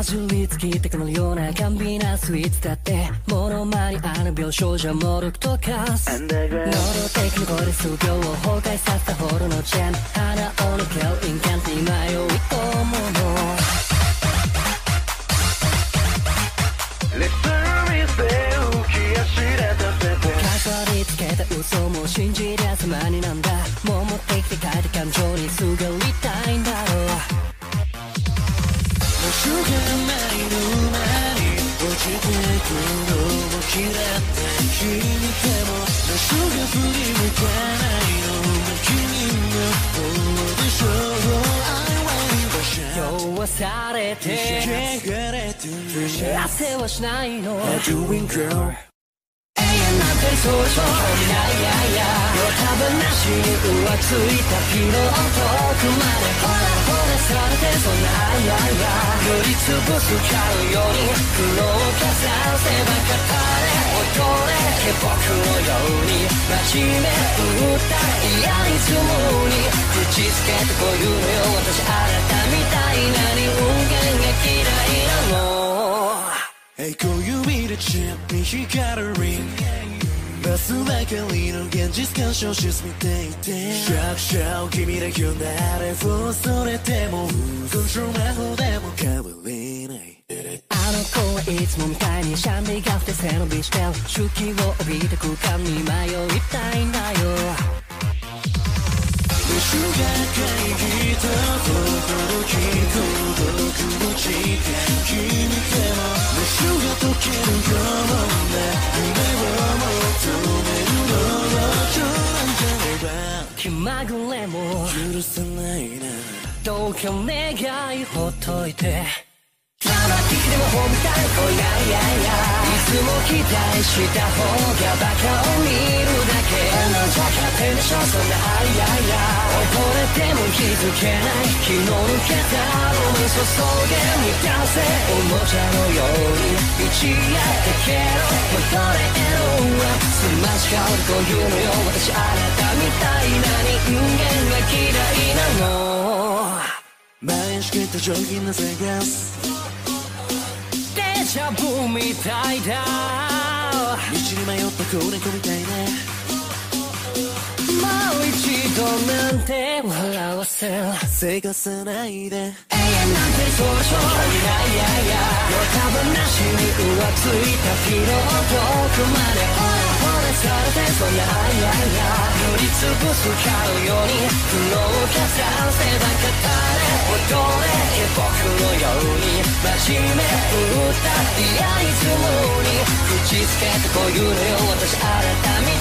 かじりつきたくなるような甘美なスイーツだって物マニアの病床じゃもろくとかす。能動的に声で数秒を崩壊させたほどのジェン花を抜けるインキャンティ迷い込むの。飾りつけた嘘も信じりゃ様になんだのを嫌っても場所が振り向かないのが君の方でしょうされて汗はしないの Doing girl そうそういやいやいや多分なしに浮ついた遠くまでほらほらされてそんないやいや塗りつぶすかのように苦労を重せば語れ踊れ僕のように真面目歌いやいつもに口つけてこういうのよ私あなたみたいな人間が嫌いなの hey 小指でチップに光るリングバスばかりの現実干渉沈みていて。シャクシャク君だけをなれフォーそれでもコントロール魔法でも変わりない。あの子はいつもみたいにシャンディがって背伸びしてる。周期を帯びた空間に迷いたいんだよ。主が会議と心き孤独の地点まぐれもわ許さないな。どうか願いほっといて。ドラマ的でも本当にい。やいやいや。いつも期待した方がバカを見るだけ。なんじゃ勝手でしょそんなあいやいや。溺れても気づけない。気の抜けた思い注げ満たせ。おもちゃのように一夜だけど戻れるはすましかおるというのよ私あなたみたいな人間が嫌いなの。前しきった上品な生活デジャブみたいだ。道に迷った子猫みたいね。もう一度なんて笑わせるせかさないで。永遠なんてそうそう。いやいやいや。多分なしに浮ついた昨日遠くまでされてそんないやいや塗りつぶすかのように苦労を重せば語れ踊れ僕のように真面目歌いやいつもに口つけてこういうのよ私あなたみたい